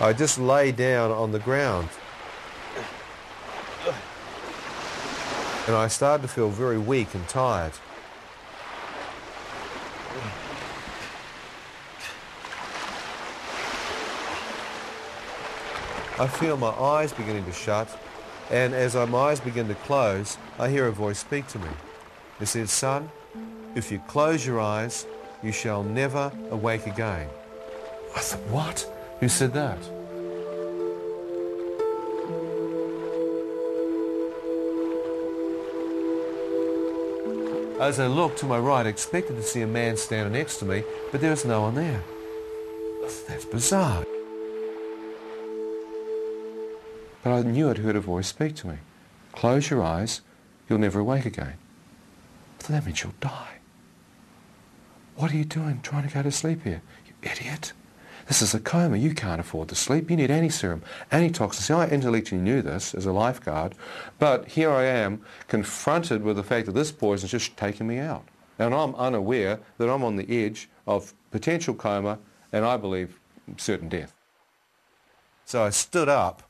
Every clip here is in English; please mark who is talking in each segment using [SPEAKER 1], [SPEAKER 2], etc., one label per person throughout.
[SPEAKER 1] I just lay down on the ground. And I started to feel very weak and tired. I feel my eyes beginning to shut, and as my eyes begin to close, I hear a voice speak to me. It says, Son, if you close your eyes, you shall never awake again. I said, What? Who said that? As I looked to my right, I expected to see a man standing next to me, but there was no one there. That's bizarre. But I knew I'd heard a voice speak to me. Close your eyes, you'll never awake again. But that means you'll die. What are you doing trying to go to sleep here? You idiot. This is a coma. You can't afford to sleep. You need anti-serum, antitoxin. See, I intellectually knew this as a lifeguard, but here I am confronted with the fact that this poison's just taking me out. And I'm unaware that I'm on the edge of potential coma and I believe certain death. So I stood up,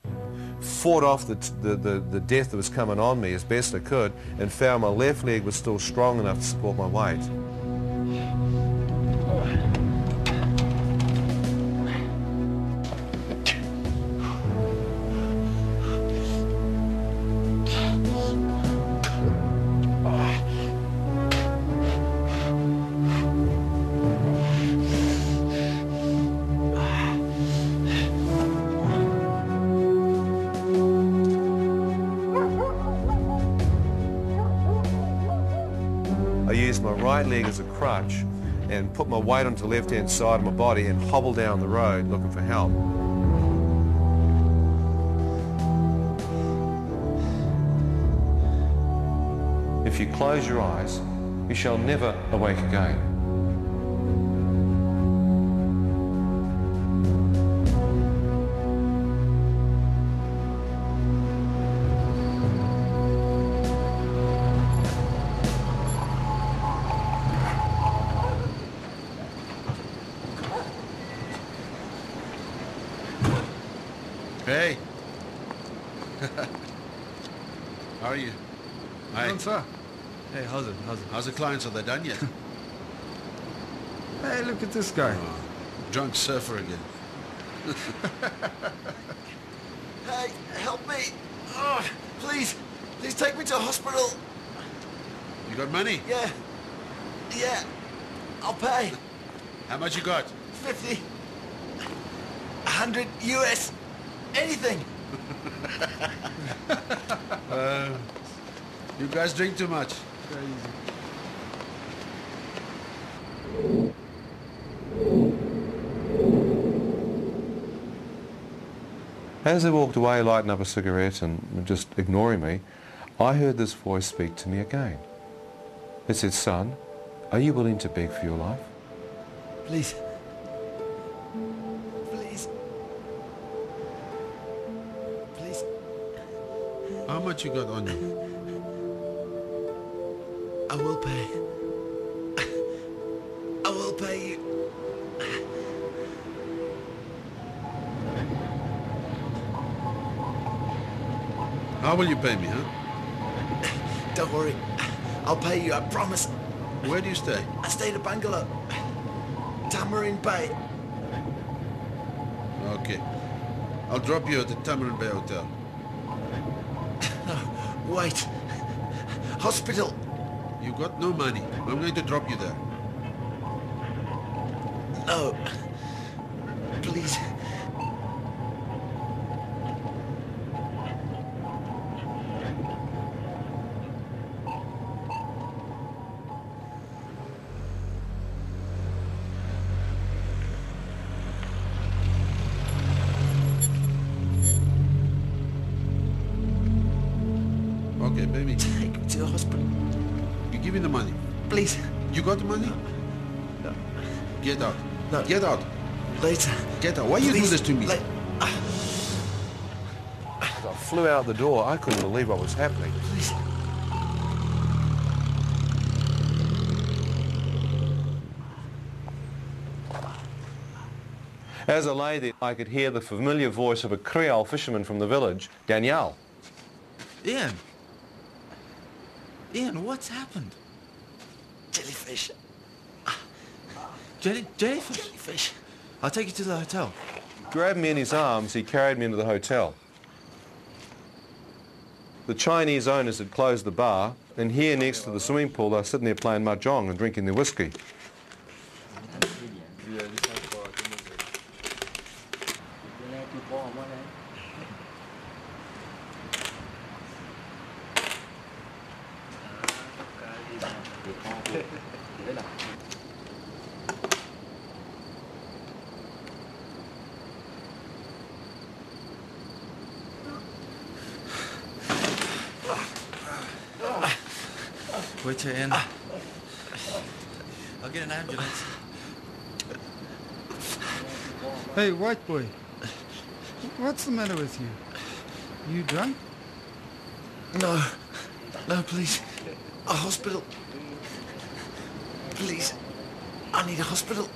[SPEAKER 1] fought off the, the, the, the, death that was coming on me as best I could, and found my left leg was still strong enough to support my weight. Right leg as a crutch and put my weight onto the left-hand side of my body and hobble down the road looking for help. If you close your eyes, you shall never awake again.
[SPEAKER 2] How's it? How's it? How's the clients? Are they done yet?
[SPEAKER 3] hey, look at this guy. Oh,
[SPEAKER 2] drunk surfer again.
[SPEAKER 4] hey, help me. Oh, please, please take me to hospital.
[SPEAKER 2] You got money?
[SPEAKER 4] Yeah. Yeah. I'll pay.
[SPEAKER 2] How much you got?
[SPEAKER 4] 50. 100 US. Anything.
[SPEAKER 2] uh, you guys drink too much.
[SPEAKER 3] Crazy.
[SPEAKER 1] As they walked away lighting up a cigarette and just ignoring me, I heard this voice speak to me again. It said, son, are you willing to beg for your life?
[SPEAKER 4] Please. Please.
[SPEAKER 2] How much you got on you?
[SPEAKER 4] I will pay. I will pay you.
[SPEAKER 2] How will you pay me, huh?
[SPEAKER 4] Don't worry. I'll pay you, I promise.
[SPEAKER 2] Where do you stay?
[SPEAKER 4] I stay at a bungalow. Tamarind Bay.
[SPEAKER 2] Okay. I'll drop you at the Tamarind Bay Hotel.
[SPEAKER 4] Wait. Hospital.
[SPEAKER 2] You've got no money. I'm going to drop you there.
[SPEAKER 4] No.
[SPEAKER 2] Baby.
[SPEAKER 4] Take me to the hospital.
[SPEAKER 2] You give me the money.
[SPEAKER 4] Please.
[SPEAKER 2] You got the money?
[SPEAKER 4] No.
[SPEAKER 2] Get out.
[SPEAKER 4] No.
[SPEAKER 2] Get out.
[SPEAKER 4] Later.
[SPEAKER 2] Get out. Why Please. you do this to me? Ah.
[SPEAKER 4] I
[SPEAKER 1] flew out the door. I couldn't believe what was happening.
[SPEAKER 4] Please.
[SPEAKER 1] As I lay there, I could hear the familiar voice of a Creole fisherman from the village, Daniel.
[SPEAKER 3] Ian. Ian, what's happened?
[SPEAKER 4] Jellyfish.
[SPEAKER 3] Jelly, jellyfish.
[SPEAKER 4] Jellyfish.
[SPEAKER 3] I'll take you to the hotel.
[SPEAKER 1] grabbed me in his arms, he carried me into the hotel. The Chinese owners had closed the bar, and here next to the swimming pool, they were sitting there playing mahjong and drinking their whiskey.
[SPEAKER 3] Wait till Ian. I'll get an ambulance.
[SPEAKER 5] Hey, white boy. What's the matter with you? You drunk?
[SPEAKER 4] No. No, please. A hospital. Please. I need a hospital.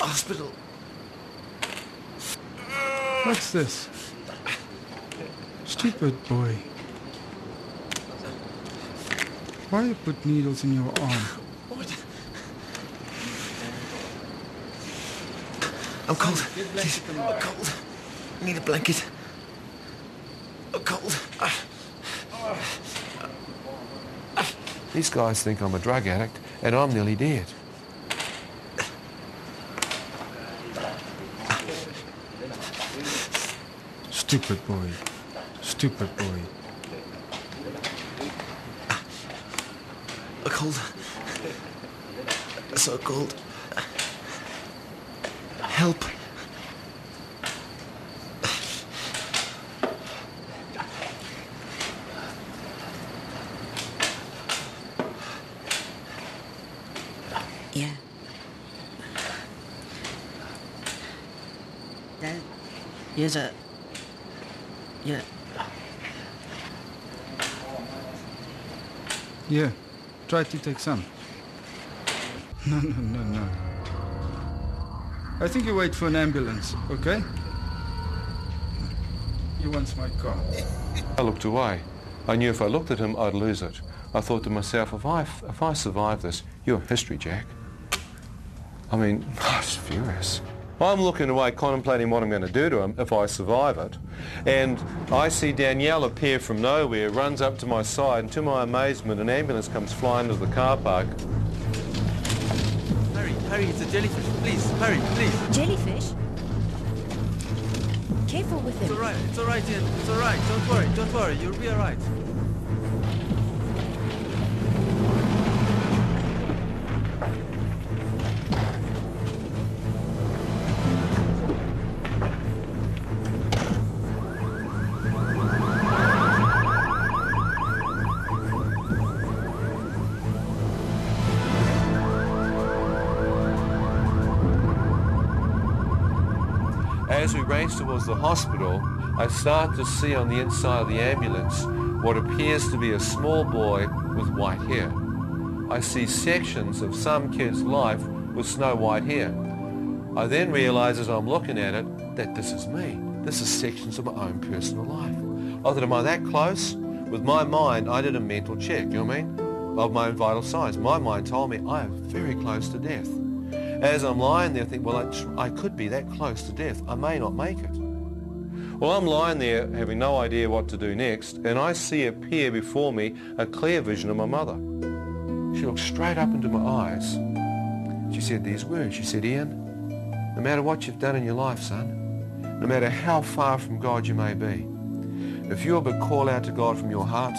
[SPEAKER 4] A hospital.
[SPEAKER 5] What's this? Stupid boy. Why you put needles in your arm?
[SPEAKER 4] What? I'm cold. Please. I'm cold. I need a blanket. I'm cold.
[SPEAKER 1] These guys think I'm a drug addict, and I'm nearly dead.
[SPEAKER 5] Stupid boy. Stupid boy.
[SPEAKER 4] A cold. So cold. Help.
[SPEAKER 6] Yeah. That is a. Yeah.
[SPEAKER 5] Yeah. Try to take some. No, no, no, no. I think you wait for an ambulance, okay? You want my car.
[SPEAKER 1] I looked away. I knew if I looked at him, I'd lose it. I thought to myself, if I, if I survive this, you're history, Jack. I mean, I was furious. I'm looking away, contemplating what I'm going to do to him if I survive it. And I see Daniel appear from nowhere, runs up to my side, and to my amazement, an ambulance comes flying into the car park.
[SPEAKER 3] Hurry, hurry, it's a jellyfish. Please, hurry, please.
[SPEAKER 7] Jellyfish? Careful with
[SPEAKER 3] it.
[SPEAKER 7] It's
[SPEAKER 3] alright, it's alright, Ian. It's alright. Don't worry, don't worry. You'll be alright.
[SPEAKER 1] As we race towards the hospital, I start to see on the inside of the ambulance what appears to be a small boy with white hair. I see sections of some kid's life with snow white hair. I then realize as I'm looking at it that this is me. This is sections of my own personal life. I thought, am I that close? With my mind, I did a mental check, you know what I mean? Of my own vital signs. My mind told me I am very close to death. As I'm lying there, I think, well, I, I could be that close to death. I may not make it. Well, I'm lying there having no idea what to do next, and I see appear before me a clear vision of my mother. She looked straight up into my eyes. She said these words. She said, Ian, no matter what you've done in your life, son, no matter how far from God you may be, if you'll but call out to God from your heart,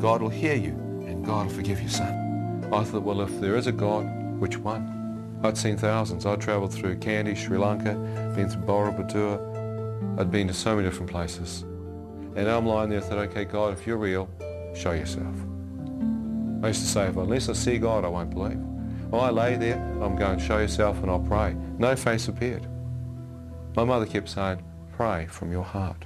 [SPEAKER 1] God will hear you and God will forgive you, son. I thought, well, if there is a God, which one? I'd seen thousands. I'd travelled through Kandy, Sri Lanka, been through Borobudur. I'd been to so many different places. And I'm lying there and thought, okay, God, if you're real, show yourself. I used to say, unless I see God, I won't believe. Well, I lay there, I'm going, show yourself, and I'll pray. No face appeared. My mother kept saying, pray from your heart.